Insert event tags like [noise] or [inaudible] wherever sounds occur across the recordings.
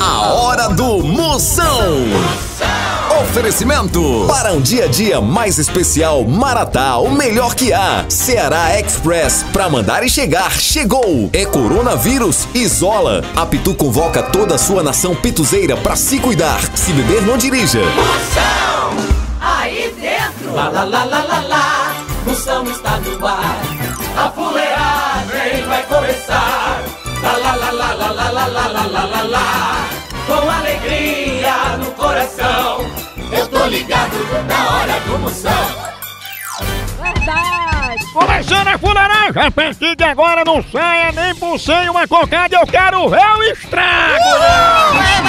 A hora do Moção. Oferecimento para um dia a dia mais especial Maratá, o melhor que há. Ceará Express para mandar e chegar. Chegou. É coronavírus. Isola. A Pitu convoca toda a sua nação pituzeira para se cuidar. Se beber não dirija. Moção aí dentro. Lá lá lá lá lá lá. Moção está no ar. A fuleagem vai começar. Lá lá lá lá lá lá lá lá lá lá lá. Com alegria no coração. Eu tô ligado na hora do Moção. Verdade! Começando a fuleiragem, a partir de agora não saia nem por sem uma cocada, eu quero ver o estrago! Ai, Maria!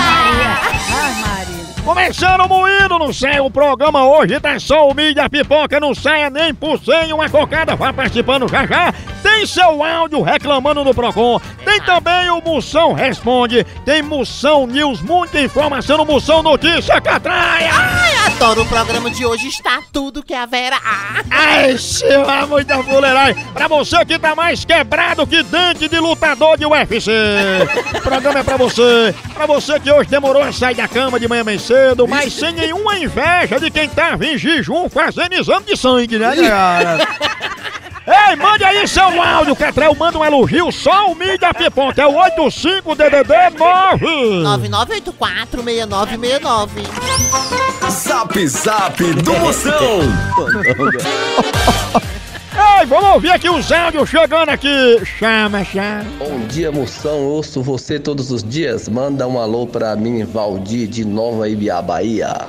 Começando moído no céu, o programa hoje tá só o pipoca, não saia nem por sem uma cocada, vá participando já já. Tem seu áudio reclamando no Procon, tem também o Moção Responde, tem Moção News, muita informação no Moção Notícia Catraia! Ai, adoro o programa de hoje, está tudo que haverá. Ai, chama muita fuleiragem. Pra você que tá mais quebrado que dente de lutador de UFC. O programa é pra você. Pra você que hoje demorou a sair da cama de manhã bem cedo, mas sem nenhuma inveja de quem tava em jejum fazendo exame de sangue, né, cara? Ei, mande aí seu áudio, Catrel, manda um elogio, só o mídia piponta, é o 85DDD 9. 99846969. Zap Zap do Moção. [laughs] Ei, vamos ouvir aqui os áudios chegando aqui. Chama, chama. Bom dia, moção. Ouço você todos os dias. Manda um alô pra mim, Valdir, de Nova Ibiá, Bahia.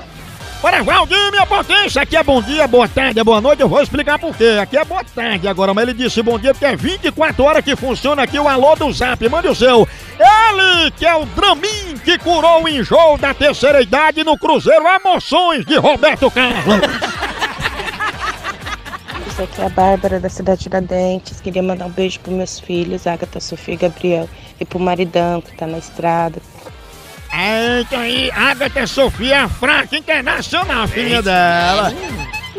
Para Valdir, minha potência, aqui é bom dia, boa tarde, boa noite, eu vou explicar por quê. Aqui é boa tarde agora, mas ele disse bom dia porque é 24 horas que funciona aqui o alô do Zap. Mande o seu. Ele, que é o Dramin que curou o enjoo da terceira idade no Cruzeiro Emoções de Roberto Carlos. Isso aqui é a Bárbara da cidade de Tiradentes. Queria mandar um beijo pros meus filhos, Agatha, Sofia e Gabriel. E pro maridão que tá na estrada. Eita aí, Agatha Sofia Fraca Internacional, filha dela.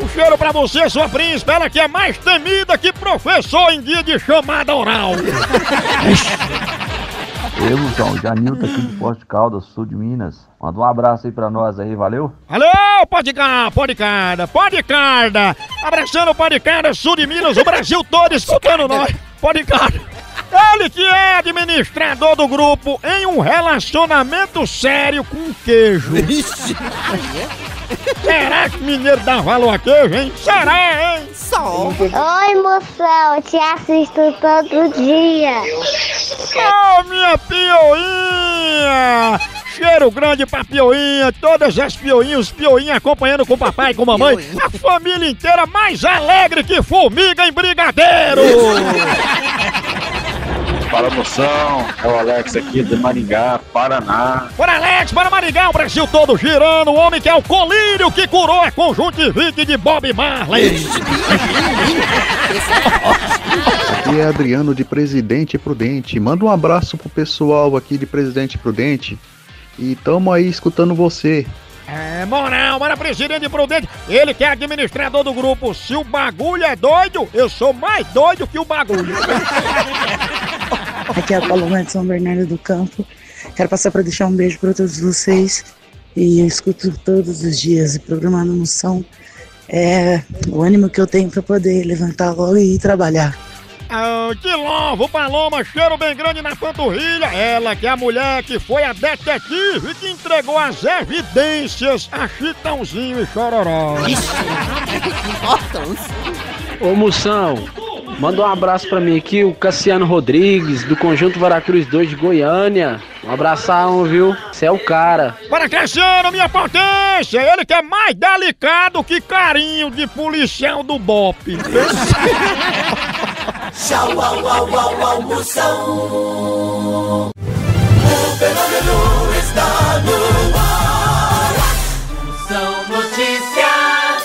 Um cheiro pra você, sua príncipe, ela que é mais temida que professor em dia de chamada oral. [laughs] Eu, João, Janilton aqui de Porto de Caldas, sul de Minas. Manda um abraço aí pra nós aí, valeu? Alô, pode cá, pode carda, pode carda. Abraçando o pode carda, sul de Minas, o Brasil todo escutando nós. Pode carda. Ele que é administrador do grupo em um relacionamento sério com queijo. Será que mineiro dá valor a queijo, hein? Será, hein? Só. Oi, moção, eu te assisto todo dia. Ô, minha pioinha! Cheiro grande pra pioinha, todas as pioinhas, os pioinhas acompanhando com o papai e com a mamãe. A família inteira mais alegre que formiga em brigadeiro! [laughs] Fala moção, é o Alex aqui de Maringá, Paraná. Bora Alex, bora Maringá, o Brasil todo girando, o homem que é o colírio que curou a conjuntivite de Bob Marley. Aqui é Adriano de Presidente Prudente. Manda um abraço pro pessoal aqui de Presidente Prudente. E tamo aí escutando você. É, moral, bora presidente prudente, ele que é administrador do grupo. Se o bagulho é doido, eu sou mais doido que o bagulho. [laughs] Aqui é a Paloma de São Bernardo do Campo. Quero passar para deixar um beijo para todos vocês. E eu escuto todos os dias. E programa no Moção é o ânimo que eu tenho para poder levantar logo e ir trabalhar. Ah, que louvo, Paloma, cheiro bem grande na panturrilha. Ela que é a mulher que foi a detetive que entregou as evidências a Chitãozinho e Chororó. [laughs] Ô Moção, manda um abraço pra mim aqui, o Cassiano Rodrigues, do Conjunto Varacruz 2 de Goiânia. Um abração, viu? Você é o cara. Para Cassiano, minha potência, ele que é mais delicado que carinho de policial do BOP. [laughs] Tchau, au, au, au, au, Moção. O fenômeno está no ar. Moção Notícias.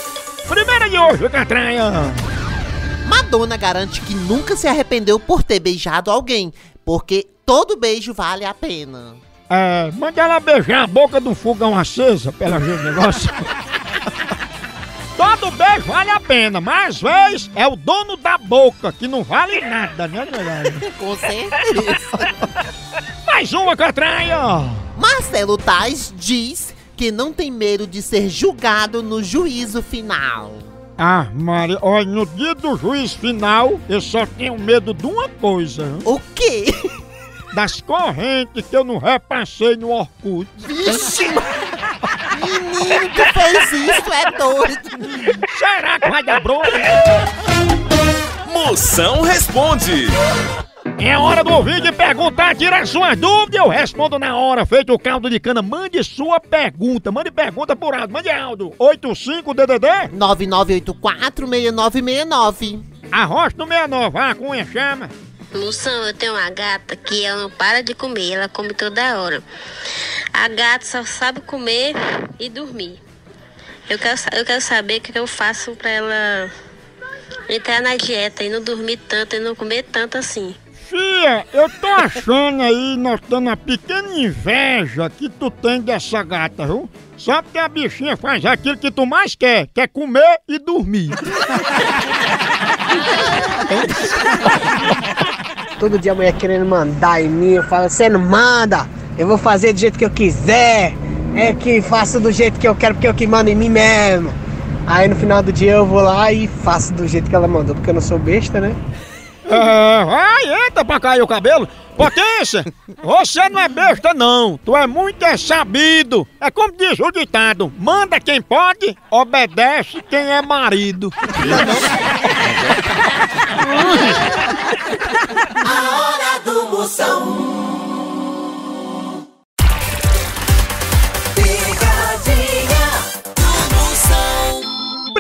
Primeira de hoje, Catranha. Madonna garante que nunca se arrependeu por ter beijado alguém, porque todo beijo vale a pena. É, manda ela beijar a boca do fogão acesa pra ela ver o negócio. [laughs] Todo beijo vale a pena, mas às vezes é o dono da boca que não vale nada, né, galera? Com certeza. [laughs] Mais uma catraia! Marcelo Tais diz que não tem medo de ser julgado no juízo final. Ah, Maria, olha, no dia do juiz final, eu só tenho medo de uma coisa. O quê? Das correntes que eu não repassei no Orkut. Vixe! Menino que fez isso, é doido. Será que vai dar bronca? Moção responde. É hora do ouvinte perguntar, tirar suas dúvidas. Eu respondo na hora, feito o caldo de cana. Mande sua pergunta. Mande pergunta por áudio. Mande áudio. 85DDD 99846969. Arroz no 69. Ah, cunha, chama. Moção, eu tenho uma gata que ela não para de comer, ela come toda hora. A gata só sabe comer e dormir. Eu quero, eu quero saber o que eu faço pra ela entrar na dieta e não dormir tanto e não comer tanto assim. Fia, eu tô achando aí, notando uma pequena inveja que tu tem dessa gata, viu? Só porque a bichinha faz aquilo que tu mais quer, que é comer e dormir. [laughs] Todo dia a mulher querendo mandar em mim, eu falo, você não manda, eu vou fazer do jeito que eu quiser, é que faço do jeito que eu quero, porque eu que mando em mim mesmo. Aí no final do dia eu vou lá e faço do jeito que ela mandou, porque eu não sou besta, né? É, vai, entra pra cair o cabelo. Potência, você não é besta não, tu é muito é sabido. É como diz o ditado, manda quem pode, obedece quem é marido. [laughs] A hora do Moção.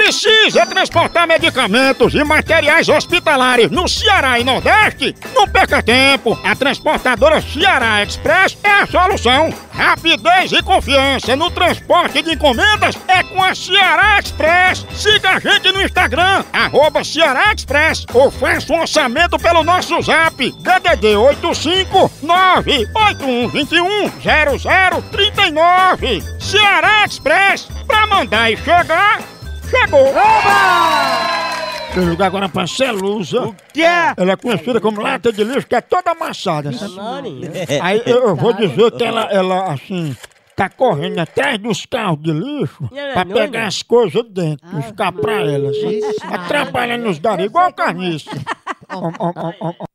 Precisa transportar medicamentos e materiais hospitalares no Ceará e Nordeste? Não perca tempo! A transportadora Ceará Express é a solução! Rapidez e confiança no transporte de encomendas é com a Ceará Express! Siga a gente no Instagram, arroba Ceará Express, ou faça um orçamento pelo nosso zap, DDD 85 98121 0039. Ceará Express, pra mandar e chegar, chegou! Vou jogar agora pra Celusa. O que é? Ela é conhecida como lata de lixo, que é toda amassada. sabe? Aí eu, eu vou dizer que ela, ela, assim, tá correndo atrás dos carros de lixo E ela é pra doida? pegar as coisas dentro, ficar pra ela, assim, atrapalhando os dados, igual carniça. [laughs] Om, om, om, om, om.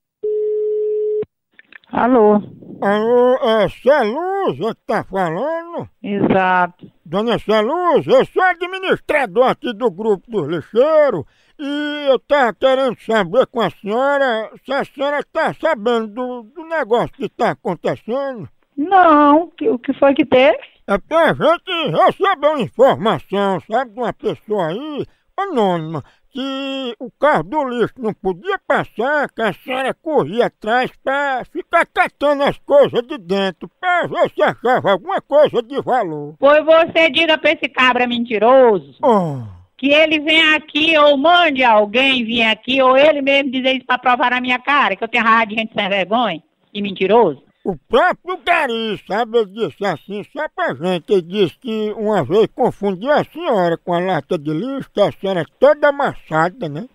Alô? Alô, é Celusa que tá falando? Exato. Dona Celusa, eu sou administrador aqui do grupo dos lixeiros e eu tava querendo saber com a senhora se a senhora tá sabendo do, do negócio que tá acontecendo. Não, que- o que foi que teve? É porque a gente recebeu informação, sabe, de uma pessoa aí, anônima, que o carro do lixo não podia passar, que a senhora corria atrás pra ficar catando as coisas de dentro, pra ver se achava alguma coisa de valor. Pois você diga pra esse cabra mentiroso Oh. que ele venha aqui ou mande alguém vir aqui ou ele mesmo dizer isso pra provar na minha cara que eu tenho raiva de gente sem vergonha e mentiroso. O próprio Gari, sabe, ele disse assim, só pra gente, ele disse que uma vez confundiu a senhora com a lata de lixo, que a senhora é toda amassada, né?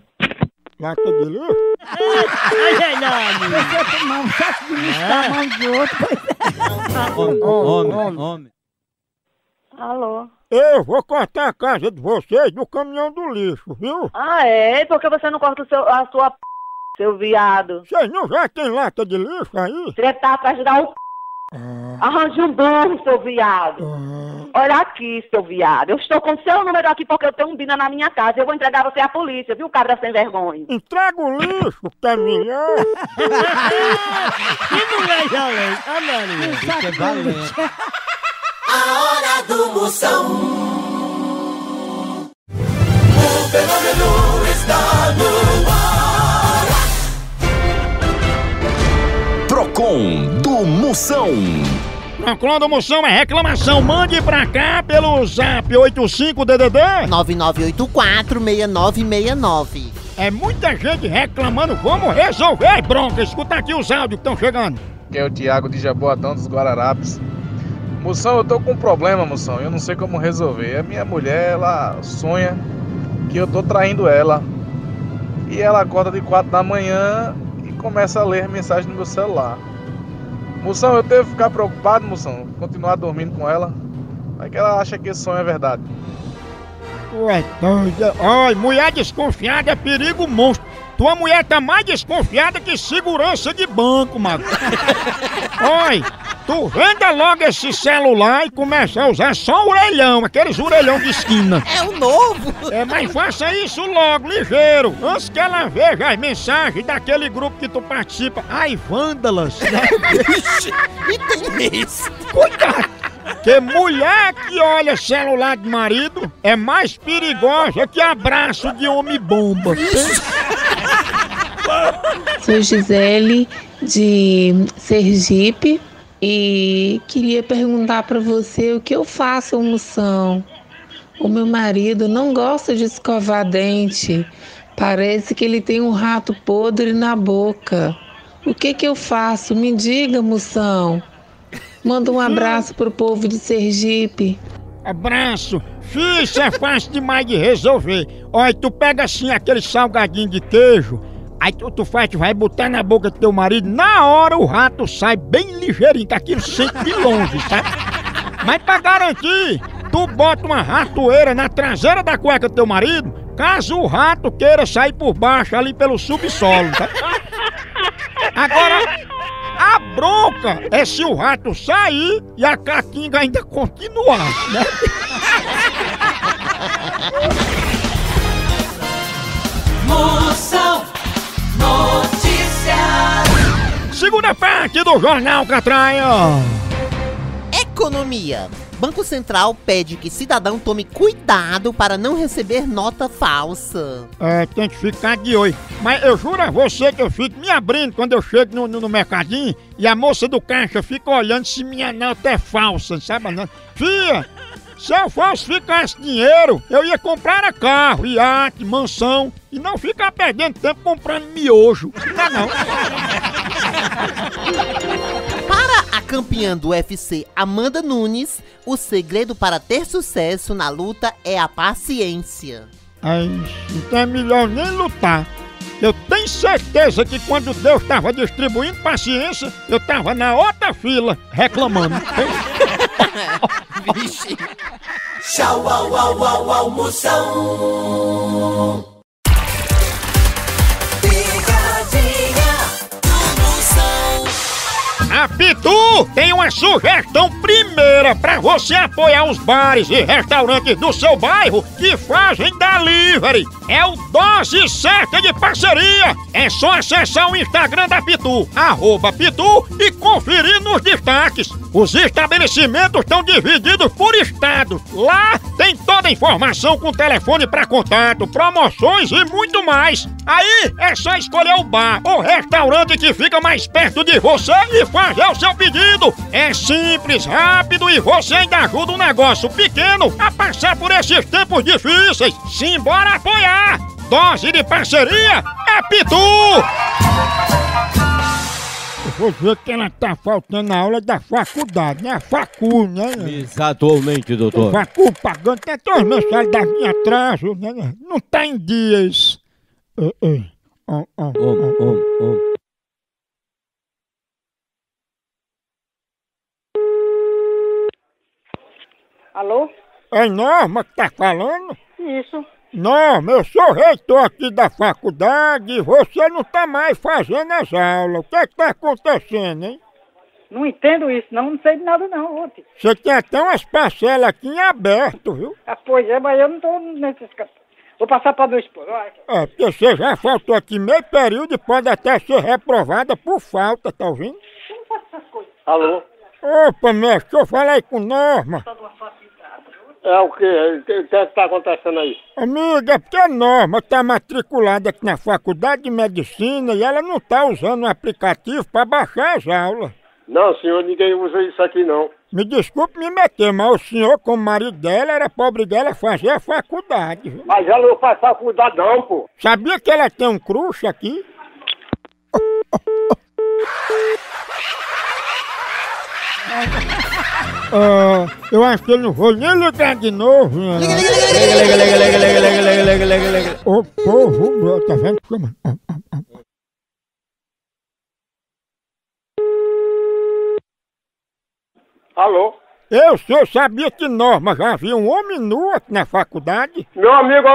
Lata de lixo? Ai, ai, não, Você tomar um saco de lixo da mão de outro. Homem, homem, homem. Alô? Eu vou cortar a casa de vocês do caminhão do lixo, viu? Ah, é? Por que você não corta o seu, a sua p... seu viado? Vocês não já tem lata de lixo aí? Você tá pra ajudar o p... Arranje um burro, seu viado. Olha aqui, seu viado. Eu estou com seu número aqui porque eu tenho um bina na minha casa. Eu vou entregar você à polícia, viu, cabra sem vergonha? Entrega o lixo, que é melhor. Que é. Ah, Maria. É valente. A hora do Moção. O fenômeno está no ar. Procon do Moção. Procon do Moção é reclamação, mande pra cá pelo zap 85DDD 99846969. É muita gente reclamando, vamos resolver, bronca. Escuta aqui os áudios que estão chegando. que é o Thiago de Jaboatão dos Guararapes. Moção, eu tô com um problema, moção. Eu não sei como resolver. A minha mulher, ela sonha que eu tô traindo ela. E ela acorda de 4 da manhã começa a ler mensagem no meu celular. Moção, eu devo ficar preocupado, moção, continuar dormindo com ela. Vai que ela acha que esse sonho é verdade. Tu é doida. Olha, mulher desconfiada é perigo monstro. Tua mulher tá mais desconfiada que segurança de banco, mago. [laughs] Olha, tu venda logo esse celular e começa a usar só o orelhão, aqueles orelhão de esquina. É o novo. É, mas faça isso logo, ligeiro, antes que ela veja as mensagens daquele grupo que tu participa. Ai, vândalas, [laughs] né? e tem isso. Cuidado! Que mulher que olha celular de marido é mais perigosa que abraço de homem bomba. Sou Gisele de Sergipe e queria perguntar para você o que eu faço, moção. O meu marido não gosta de escovar dente. Parece que ele tem um rato podre na boca. O que que eu faço? Me diga, moção. Manda um abraço pro povo de Sergipe. Abraço! Fih, Isso é fácil demais de resolver. Olha, tu pega assim aquele salgadinho de queijo, aí tu, tu faz, tu vai botar na boca do teu marido, na hora o rato sai bem ligeirinho, que aquilo sente de longe, sabe? Mas pra garantir, tu bota uma ratoeira na traseira da cueca do teu marido, caso o rato queira sair por baixo ali pelo subsolo, tá? Agora, a bronca é se o rato sair e a caquinga ainda continuar, né? Segunda parte do Jornal Catraia. Economia. Banco Central pede que cidadão tome cuidado para não receber nota falsa. É, tem que ficar de olho. Mas eu juro a você que eu fico me abrindo quando eu chego no, no, no mercadinho e a moça do caixa fica olhando se minha nota é falsa, sabe? Não? Fia, se eu falsificasse dinheiro, eu ia comprar carro, iate, mansão e não ficar perdendo tempo comprando miojo. Não, não. Para a campeã do UFC, Amanda Nunes, o segredo para ter sucesso na luta é a paciência. Ai, então é melhor nem lutar. Eu tenho certeza que quando Deus estava distribuindo paciência, eu estava na outra fila reclamando. Vixe. Tchau, au, au, au, almoção. A Pitu tem uma sugestão primeira para você apoiar os bares e restaurantes do seu bairro que fazem delivery. É o Dose Certa de Parceria. É só acessar o Instagram da Pitu, arroba Pitu, e conferir nos destaques. Os estabelecimentos estão divididos por estados. Lá tem toda a informação com telefone para contato, promoções e muito mais. Aí é só escolher o bar ou restaurante que fica mais perto de você e fazer o seu pedido. É simples, rápido e você ainda ajuda um negócio pequeno a passar por esses tempos difíceis. Simbora apoiar! Dose de parceria é Pitu! Vou dizer que ela tá faltando na aula da faculdade, né? A facu, né? Exatamente, doutor. Facu pagando até as mensalidades em atraso, né? Não tá em dias. É, é. Ó, ó, Om, ó. om, Alô? É Norma que tá falando? Isso. Norma, eu sou reitor aqui da faculdade e você não tá mais fazendo as aulas. O que é que tá acontecendo, hein? Não entendo isso, não. Não sei de nada, não, ontem. Você tem até umas parcelas aqui em aberto, viu? Ah, pois é, mas eu não tô nesses... Vou passar para meu esposo. É, porque você já faltou aqui meio período e pode até ser reprovada por falta, tá ouvindo? Alô? Opa, mestre, deixa eu falar aí com Norma. É o quê? O que o que é que tá acontecendo aí? Amiga, é porque a Norma tá matriculada aqui na faculdade de medicina e ela não tá usando o aplicativo para baixar as aulas. Não, senhor, ninguém usa isso aqui não. Me desculpe me meter, mas o senhor, como marido dela, era pra obrigar ela a fazer a faculdade. viu? Mas ela não faz faculdade não, pô. Sabia que ela tem um crush aqui? [laughs] Ah, eu acho que eu não vou nem lutar de novo. Liga, liga, liga, liga, liga, liga, liga, liga, liga, liga, liga, liga, liga. Ô povo, bro, tá vendo como? Alô? Eu, o senhor sabia que Norma já havia um homem nu aqui na faculdade? Meu amigo,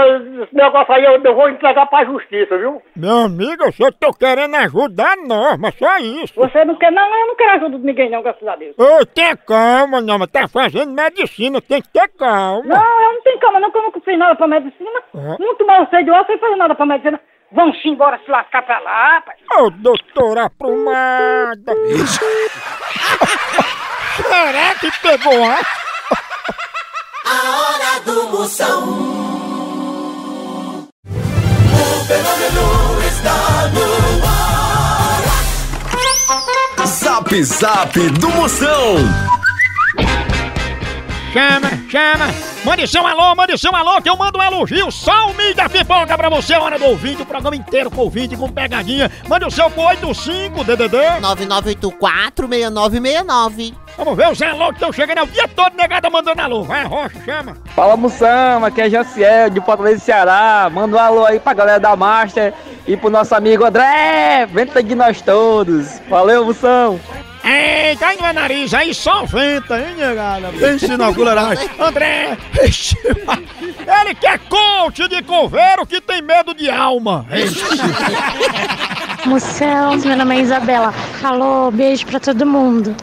esse negócio aí eu, vou entregar pra justiça, viu? Meu amigo, eu só tô querendo ajudar a Norma, só isso. Você não quer, não, eu não quero ajuda de ninguém não, graças a Deus. Ô, tenha calma, Norma, tá fazendo medicina, tem que ter calma. Não, eu não tenho calma não, que eu nunca fiz nada pra medicina. Ah. Muito mal sei de você, sem fazer nada pra medicina. Vamos embora se lascar pra lá, rapaz. Ô, doutora aprumada. [laughs] Será que pegou a... A hora do Moção. O fenômeno está no ar. Zap Zap do Moção. Chama, chama. Mande seu alô, mande seu alô, que eu mando um elogio. Só o mídia pipoca pra você, hora do ouvinte, o programa inteiro com ouvinte, com pegadinha. Mande o seu pro 85 DDD. 9984-6969. Vamos ver os alô que estão chegando é o dia todo negada mandando alô. Vai, Rocha, chama. Fala Moção, aqui é Jaciel de Fortaleza Ceará. Manda um alô aí pra galera da Master e pro nosso amigo André. Venta de nós todos. Valeu, Moção. Ei, cai no nariz aí, só venta, hein, negada? Pense na fuleiragem. André, ele quer coach de coveiro que tem medo de alma. Moção, meu nome é Isabela. Alô, beijo pra todo mundo.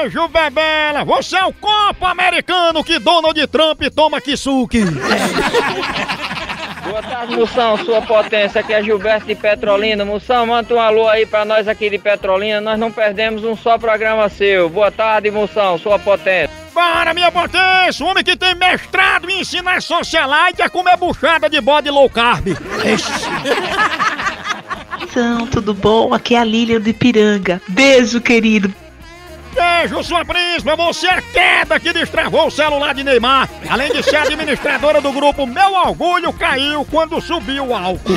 Beijo, Bebela. Você é o copo americano que Donald Trump toma kisuke. Boa tarde, Moção, sua potência. Aqui é Gilberto de Petrolina. Moção, manda um alô aí pra nós aqui de Petrolina. Nós não perdemos um só programa seu. Boa tarde, Moção, sua potência. Para, minha potência, o homem que tem mestrado em ensinar socialite a comer buchada de bode low carb. Então, tudo bom? Aqui é a Lília do Ipiranga. Beijo, querido. Beijo, sua príncipe, você é queda que destravou o celular de Neymar. Além de ser administradora do grupo Meu Orgulho Caiu quando subiu o álcool.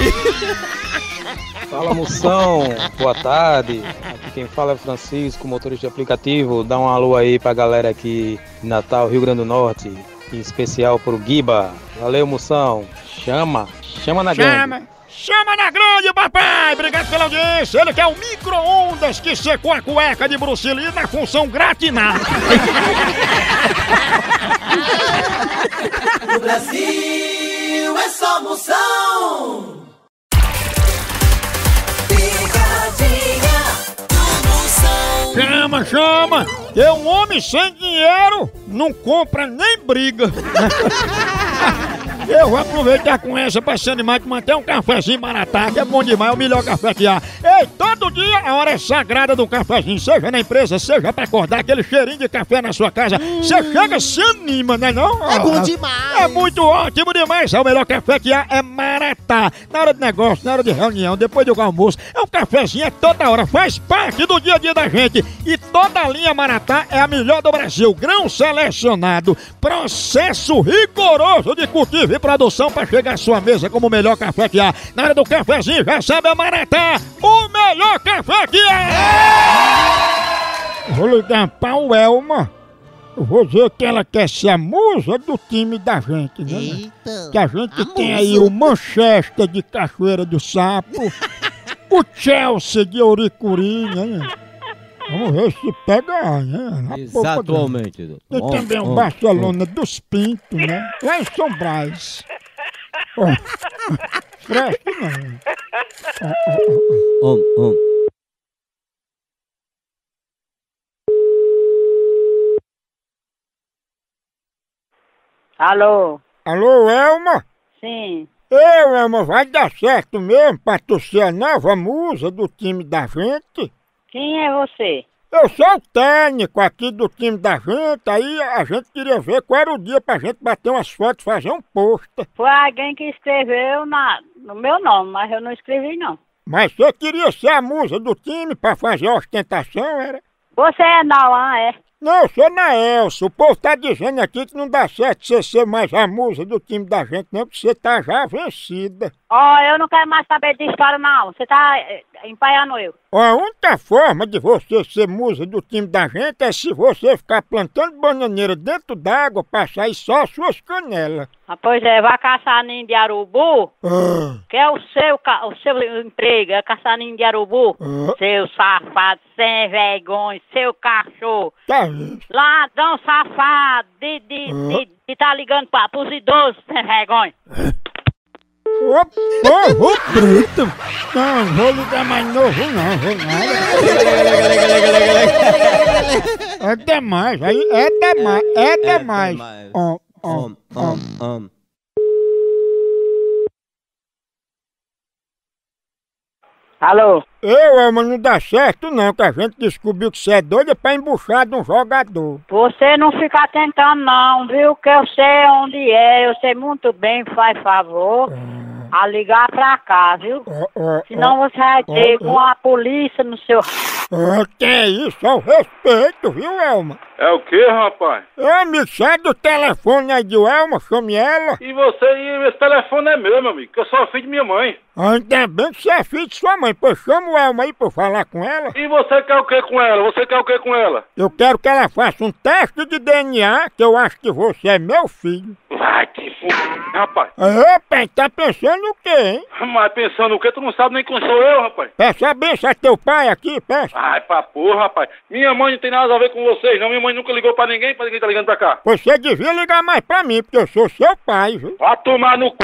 Fala moção, boa tarde. Aqui quem fala é Francisco, motorista de aplicativo. Dá um alô aí pra galera aqui de Natal, Rio Grande do Norte. Em especial pro Guiba. Valeu, moção. Chama, chama na. Chama, chama na grande, papai. Obrigado pela audiência. Ele que é o micro-ondas que secou a cueca de Bruce Lee na função gratinar. [laughs] No Brasil é só Moção. Chama, chama! Que um homem sem dinheiro não compra nem briga. [laughs] Eu vou aproveitar com essa pra se animar que manter um cafezinho maratá, que é bom demais, é o melhor café que há. Ei, todo dia a hora é sagrada do cafezinho, seja na empresa, seja pra acordar aquele cheirinho de café na sua casa. Você chega, se anima, né não? É bom demais. É muito ótimo demais, é o melhor café que há, é maratá. Na hora de negócio, na hora de reunião, depois do almoço, é um cafezinho é toda hora, faz parte do dia a dia da gente. E toda a linha maratá é a melhor do Brasil, grão selecionado, processo rigoroso de cultivo produção para chegar à sua mesa como o melhor café que há. Na hora do cafezinho, já sabe a maratá, o melhor café que há! Vou ligar pra o Elma. Eu vou dizer que ela quer ser a musa do time da gente, né? Eita, Que a gente a tem musa. aí o Manchester de Cachoeira do Sapo, [laughs] o Chelsea de Ouricuri, né? Vamos ver se pega, né? Na Exatamente. Tem doutor. também o Barcelona dos Pintos, né? Lá em São Brás. Ó, [laughs] Fresco não. Alô? Alô, Elma? Sim. Eu, Elma, vai dar certo mesmo pra tu ser a nova musa do time da gente? Quem é você? Eu sou o técnico aqui do time da gente, aí a gente queria ver qual era o dia pra gente bater umas fotos, fazer um pôster. Foi alguém que escreveu na, no meu nome, mas eu não escrevi não. Mas você queria ser a musa do time pra fazer a ostentação, era? Você é Nauan, é? Não, eu sou Naelso. O povo tá dizendo aqui que não dá certo você ser mais a musa do time da gente, não, porque você tá já vencida. Ó, eu não quero mais saber de história não. Você tá... eh, em Paianoel. Ó, a única forma de você ser musa do time da gente é se você ficar plantando bananeira dentro d'água pra sair só suas canelas. Ah, Pois é, vai caçar ninho de arubu, Ah, que é o seu, ca- o seu emprego, é caçar ninho de arubu. Ah. Seu safado, sem vergonha, seu cachorro. tá vendo? Ladrão safado, de, de, de, de tá ligando pra, pros idosos, sem vergonha. Ô, porro bruto! Não, vou ligar mais novo não, vou nada. É demais, aí é demais, é demais. Om, om, om. Om. Alô? Eu, Elma, não dá certo não, que a gente descobriu que você é doida pra embuchar de um jogador. Você não fica tentando não, viu? Que eu sei onde é, eu sei muito bem, faz favor, a ligar pra cá, viu? Senão você vai ter com a polícia no seu... Ah, que é isso, é o respeito, viu, Elma? É o que, rapaz? Ô, amigo, sai do telefone aí de Elma, chame ela. E você, e esse telefone é meu, meu amigo, que eu sou filho de minha mãe. Ainda bem que você é filho de sua mãe, pois chama o Elma aí pra eu falar com ela. E você quer o que com ela? Você quer o que com ela? Eu quero que ela faça um teste de DNA, que eu acho que você é meu filho. Vai te f... rapaz. Opa, tá pensando o quê, hein? Mas pensando o que? Tu não sabe nem quem sou eu, rapaz. Peça a benção a teu pai aqui, peça. Ai, pra porra, rapaz. Minha mãe não tem nada a ver com vocês, não. Minha mãe nunca ligou pra ninguém, pra ninguém tá ligando pra cá. Você devia ligar mais pra mim, porque eu sou seu pai, viu? Vai tomar no c...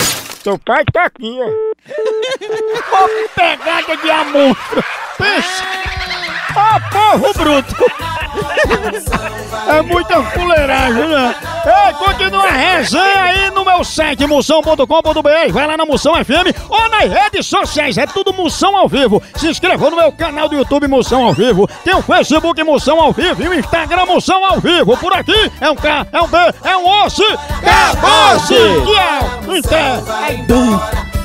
c... Seu pai tá aqui, ó. [laughs] Ô, pegada de amor! Pensa! Ó, porro bruto! É muita fuleiragem, né? Ei, continua a resenha aí no meu site moção.com.br. Vai lá na Moção FM ou nas redes sociais. É tudo Moção ao vivo. Se inscreva no meu canal do YouTube Moção ao vivo. Tem o Facebook Moção ao vivo e o Instagram Moção ao vivo. Por aqui é um K, é um B, é um osso. Acabou-se! Tchau! Até!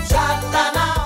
Já tá na